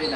非，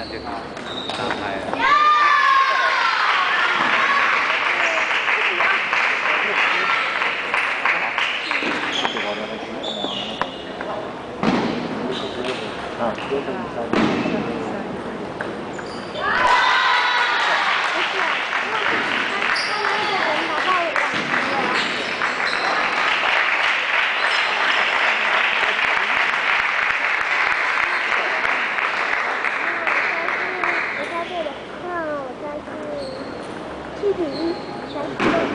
第一三十